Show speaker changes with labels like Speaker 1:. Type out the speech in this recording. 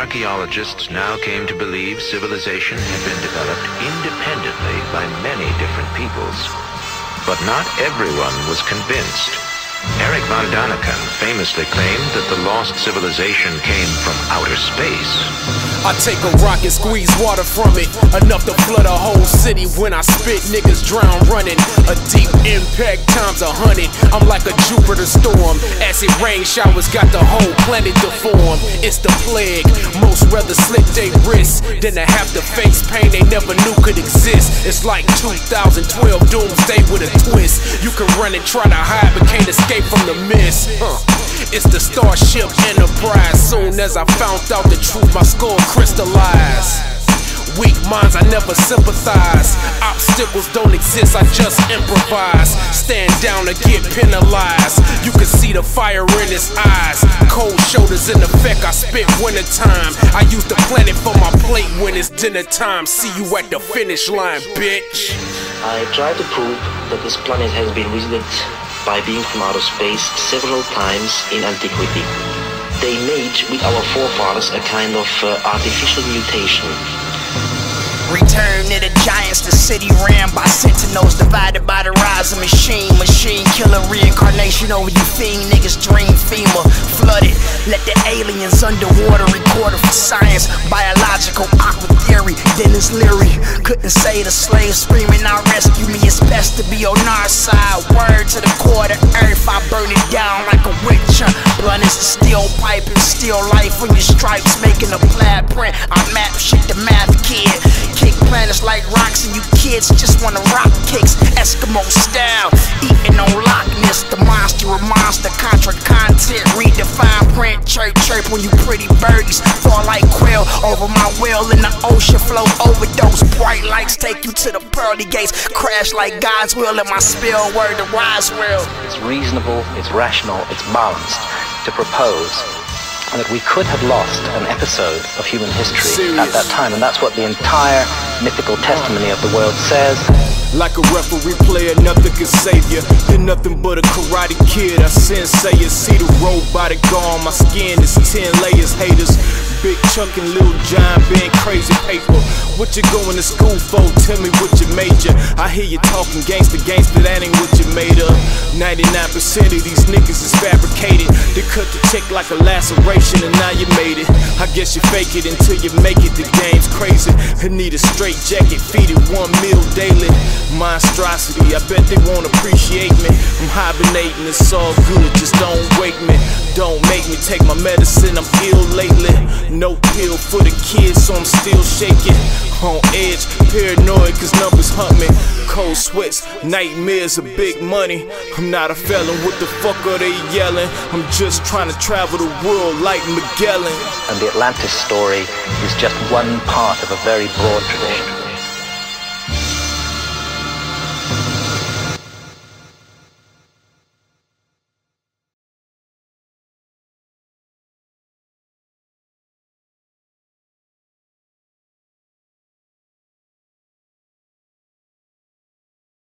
Speaker 1: archaeologists now came to believe civilization had been developed independently by many different peoples. But not everyone was convinced. Eric von Daniken famously claimed that the lost civilization came from outer space.
Speaker 2: I take a rock and squeeze water from it, enough to flood a whole city when I spit. Niggas drown running, a deep impact times a hundred. I'm like a Jupiter storm, acid rain showers got the whole planet deformed. It's the plague, most rather slit their wrists than to have to face pain they never knew could exist. It's like 2012 doomsday with a twist. You can run and try to hide, but can't escape from the mist. Uh, it's the Starship Enterprise. Soon as I found out the truth, my skull crystallized. Weak minds, I never sympathize. Obstacles don't exist, I just improvise. Stand down or get penalized. You can see the fire in his eyes. Cold shoulders in effect, I spit wintertime. I use the planet for my plate when it's dinner time. See you at the finish line, bitch.
Speaker 3: I try to prove that this planet has been visited by being from outer space several times in antiquity. They made with our forefathers a kind of uh, artificial mutation
Speaker 4: Return to the giants, the city ran by sentinels, divided by the rise of machine. Machine killer reincarnation over you fiend niggas dream FEMA flooded. Let the aliens underwater record for science, biological aqua theory. Denis Leary couldn't say the slave screaming, "I rescue me." It's best to be on our side. Word to the core of earth, I burn it down like a witch. Uh, Blunt is a steel pipe and steel life on your stripes, making a plaid print. I map shit the math kid kick planets like rocks and you kids just wanna rock kicks Eskimo style, eating on The monster of monster, contra content. Redefine print, chirp chirp when you pretty birdies. Fall like quail over my wheel in the ocean Flow overdose, bright lights take you to the pearly gates. Crash like God's will in my spill, word to Roswell
Speaker 3: It's reasonable, it's rational, it's balanced to propose that we could have lost an episode of human history Serious. at that time, and that's what the entire mythical testimony of the world says.
Speaker 2: Like a referee player, nothing can save you. You're nothing but a karate kid. I sensei you. See the robotic on my skin is 10 layers. Haters Big Chuck and Lil Jon being crazy paper. What you going to school for? Tell me what you major. I hear you talking gangster, gangster, that ain't what you made of. 99% of these niggas is fabricated. They cut the check like a laceration and now you made it. I guess you fake it until you make it. The game's crazy. I need a straight jacket, feed it one meal daily. Monstrosity, I bet they won't appreciate me. I'm hibernating, it's all good, just don't wake me. Don't make me take my medicine, I'm ill lately. No pill for the kids, so I'm still shaking. On edge, paranoid, cause numbers hunt me. Cold sweats, nightmares of big money. I'm not a felon, what the fuck are they yelling? I'm just trying to travel the world like Magellan.
Speaker 3: And the Atlantis story is just one part of a very broad tradition.